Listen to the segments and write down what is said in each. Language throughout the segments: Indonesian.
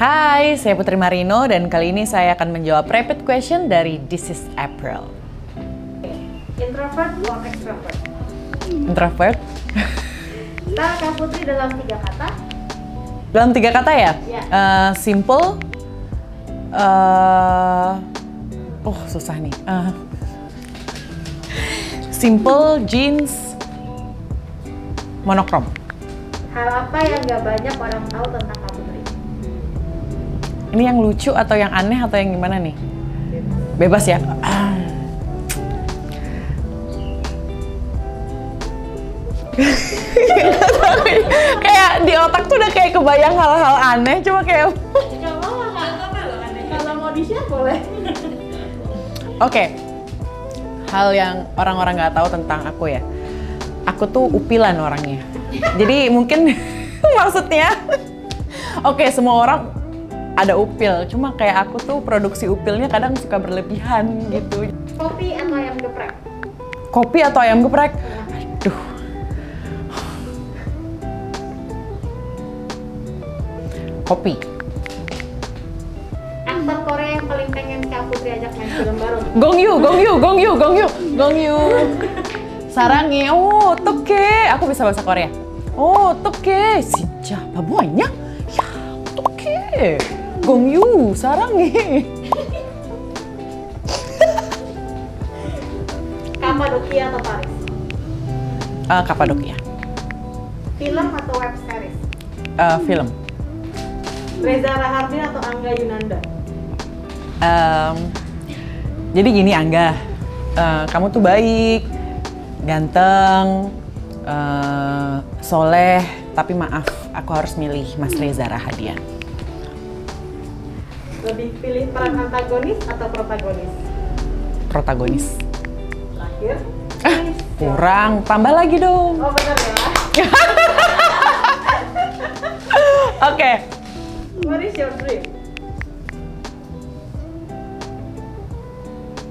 Hai, saya Putri Marino dan kali ini saya akan menjawab rapid question dari This is April. Introvert or extrovert? Introvert? Style Kak Putri dalam tiga kata. Dalam tiga kata ya? Iya. Eh, simple. eh, oh, susah nih. Eh, simple, jeans, monokrom. Hal apa yang gak banyak orang tahu tentang Kak Putri? Ini yang lucu atau yang aneh atau yang gimana nih? Bebas ya? Kayak di otak tuh udah kayak kebayang hal-hal aneh, cuma kayak Gak Kalau mau di-share boleh. Oke, hal yang orang-orang nggak tahu tentang aku ya. Aku tuh upilan orangnya. Jadi mungkin maksudnya, oke semua orang ada upil. Cuma kayak aku tuh produksi upilnya kadang suka berlebihan gitu. Kopi atau ayam geprek? Kopi atau ayam geprek? Aduh. Kopi. Aktor Korea yang paling pengen Kak Putri ajak main film baru? Gong Yu, Gong Yu, Gong Yu, Gong Yu, Gong Yu. Sarangi, oh, toke. Aku bisa bahasa Korea. Oh, toke. Sinja, babuanya. Ya, toke. Gong Yu, sarangi. Kapadokia atau Paris? Uh, Kapadokia. Film atau web series? Uh, film. Reza Rahardin atau Angga Yunanda? Em, jadi gini Angga, eh, kamu tuh baik, ganteng, eh, soleh, tapi maaf, aku harus milih Mas Reza Rahadian. Lebih pilih peran antagonis atau protagonis? Protagonis. Terakhir. Kurang, tambah lagi dong. Oh bener ya. Oke, What is your dream?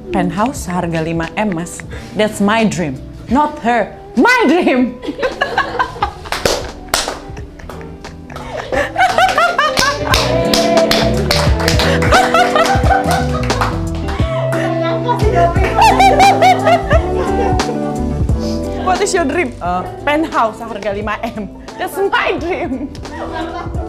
penthouse harga 5M mas. That's my dream, not her. My dream. is your dream? Uh, penthouse harga 5M. That's my dream.